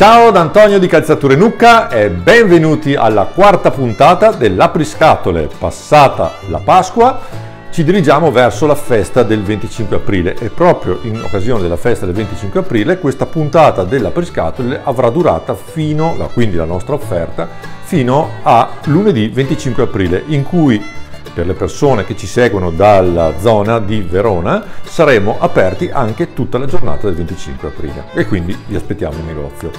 Ciao da Antonio di Calzature Nucca e benvenuti alla quarta puntata dell'Apriscatole. Passata la Pasqua ci dirigiamo verso la festa del 25 aprile e proprio in occasione della festa del 25 aprile questa puntata dell'Apriscatole avrà durata fino, quindi la nostra offerta, fino a lunedì 25 aprile in cui per le persone che ci seguono dalla zona di Verona saremo aperti anche tutta la giornata del 25 aprile e quindi vi aspettiamo in negozio.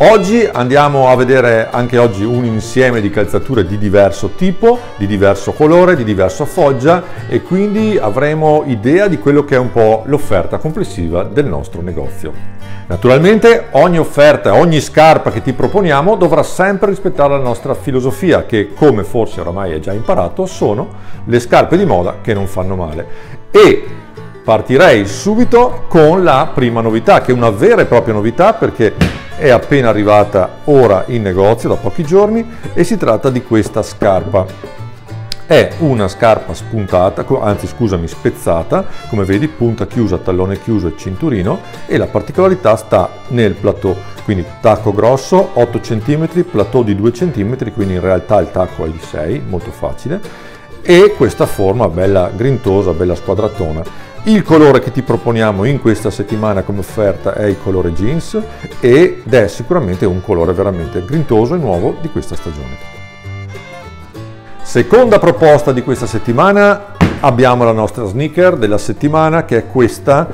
Oggi andiamo a vedere anche oggi un insieme di calzature di diverso tipo, di diverso colore, di diversa foggia e quindi avremo idea di quello che è un po' l'offerta complessiva del nostro negozio. Naturalmente ogni offerta, ogni scarpa che ti proponiamo dovrà sempre rispettare la nostra filosofia che come forse oramai hai già imparato sono le scarpe di moda che non fanno male. E partirei subito con la prima novità che è una vera e propria novità perché è appena arrivata ora in negozio da pochi giorni e si tratta di questa scarpa è una scarpa spuntata, anzi scusami spezzata, come vedi punta chiusa, tallone chiuso e cinturino e la particolarità sta nel plateau, quindi tacco grosso 8 cm, plateau di 2 cm, quindi in realtà il tacco è di 6, molto facile e questa forma bella grintosa, bella squadratona. Il colore che ti proponiamo in questa settimana come offerta è il colore jeans ed è sicuramente un colore veramente grintoso e nuovo di questa stagione. Seconda proposta di questa settimana abbiamo la nostra sneaker della settimana che è questa,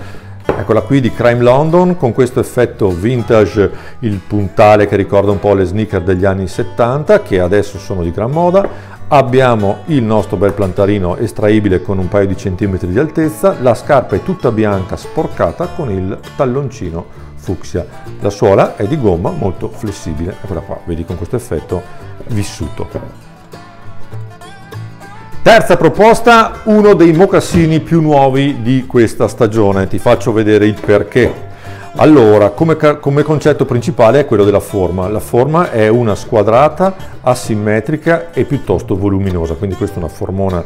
eccola qui di Crime London con questo effetto vintage, il puntale che ricorda un po' le sneaker degli anni 70 che adesso sono di gran moda. Abbiamo il nostro bel plantarino estraibile con un paio di centimetri di altezza, la scarpa è tutta bianca sporcata con il talloncino fucsia. La suola è di gomma molto flessibile, eccola qua, vedi con questo effetto vissuto. Terza proposta, uno dei mocassini più nuovi di questa stagione, ti faccio vedere il perché. Allora, come, come, concetto principale è quello della forma. La forma è una squadrata, asimmetrica e piuttosto voluminosa, quindi questa è una formona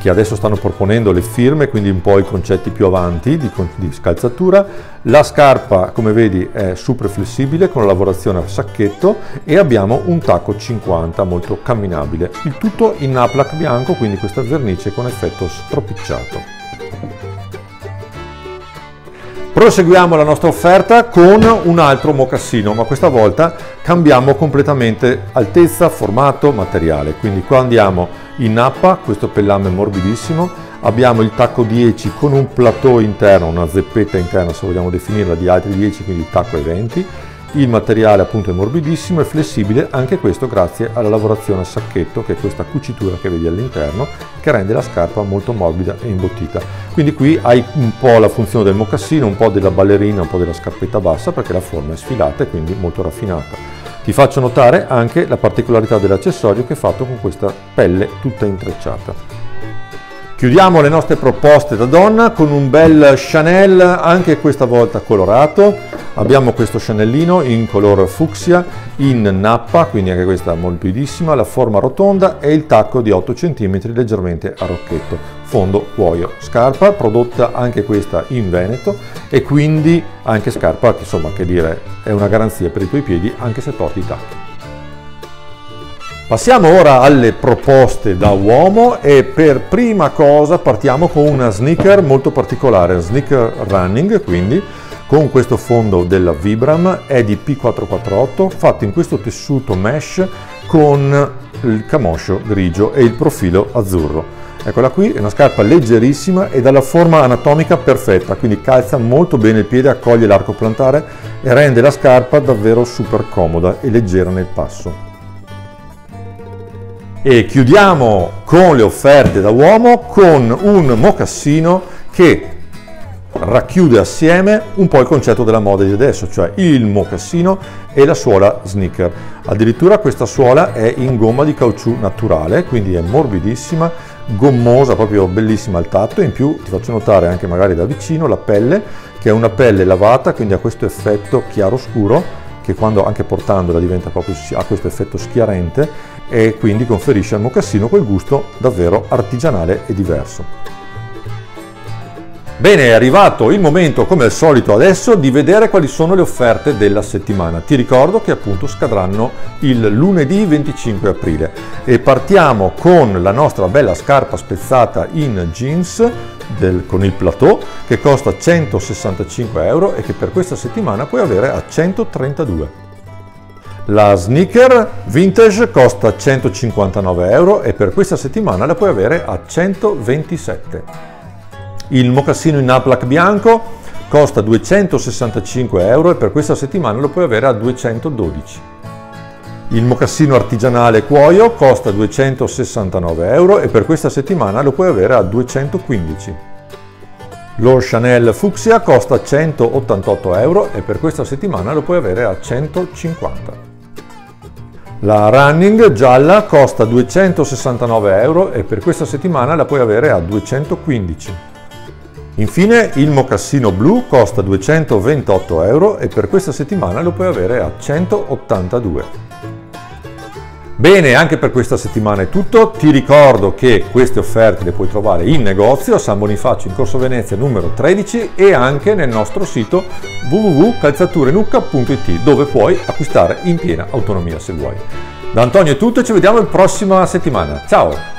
che adesso stanno proponendo le firme, quindi un po' i concetti più avanti di, di scalzatura. La scarpa, come vedi, è super flessibile con la lavorazione a sacchetto e abbiamo un tacco 50 molto camminabile. Il tutto in aplac bianco, quindi questa vernice con effetto stropicciato. Proseguiamo la nostra offerta con un altro mocassino, ma questa volta cambiamo completamente altezza, formato, materiale. Quindi qua andiamo in nappa, questo pellame morbidissimo, abbiamo il tacco 10 con un plateau interno, una zeppetta interna se vogliamo definirla di altri 10, quindi tacco è 20 il materiale appunto è morbidissimo e flessibile, anche questo grazie alla lavorazione a sacchetto, che è questa cucitura che vedi all'interno, che rende la scarpa molto morbida e imbottita. Quindi qui hai un po' la funzione del mocassino, un po' della ballerina, un po' della scarpetta bassa, perché la forma è sfilata e quindi molto raffinata. Ti faccio notare anche la particolarità dell'accessorio che è fatto con questa pelle tutta intrecciata. Chiudiamo le nostre proposte da donna con un bel Chanel, anche questa volta colorato. Abbiamo questo Chanelino in colore fucsia, in nappa, quindi anche questa morbidissima, la forma rotonda e il tacco di 8 cm leggermente a rocchetto. Fondo cuoio. Scarpa prodotta anche questa in Veneto e quindi anche scarpa che insomma che dire è una garanzia per i tuoi piedi anche se porti i tacchi. Passiamo ora alle proposte da uomo e per prima cosa partiamo con una sneaker molto particolare, sneaker running quindi con questo fondo della Vibram, è di P448 fatto in questo tessuto mesh con il camoscio grigio e il profilo azzurro. Eccola qui, è una scarpa leggerissima e dalla forma anatomica perfetta, quindi calza molto bene il piede, accoglie l'arco plantare e rende la scarpa davvero super comoda e leggera nel passo. E chiudiamo con le offerte da uomo con un mocassino che racchiude assieme un po' il concetto della moda di adesso, cioè il mocassino e la suola sneaker. Addirittura questa suola è in gomma di caucciù naturale, quindi è morbidissima, gommosa, proprio bellissima al tatto, in più ti faccio notare anche magari da vicino la pelle, che è una pelle lavata, quindi ha questo effetto chiaro-scuro, che quando anche portandola diventa proprio, ha questo effetto schiarente e quindi conferisce al mocassino quel gusto davvero artigianale e diverso. Bene, è arrivato il momento, come al solito adesso, di vedere quali sono le offerte della settimana. Ti ricordo che appunto scadranno il lunedì 25 aprile e partiamo con la nostra bella scarpa spezzata in jeans del, con il plateau che costa 165 euro e che per questa settimana puoi avere a 132. La sneaker vintage costa 159 euro e per questa settimana la puoi avere a 127. Il mocassino in Aplac bianco costa 265 euro e per questa settimana lo puoi avere a 212. Il mocassino artigianale cuoio costa 269 euro e per questa settimana lo puoi avere a 215. Lo Chanel Fuchsia costa 188 euro e per questa settimana lo puoi avere a 150. La Running gialla costa 269 euro e per questa settimana la puoi avere a 215. Infine il mocassino blu costa 228 euro e per questa settimana lo puoi avere a 182. Bene, anche per questa settimana è tutto. Ti ricordo che queste offerte le puoi trovare in negozio a San Bonifacio in Corso Venezia numero 13 e anche nel nostro sito www.calzaturenucca.it dove puoi acquistare in piena autonomia se vuoi. Da Antonio è tutto ci vediamo la prossima settimana. Ciao!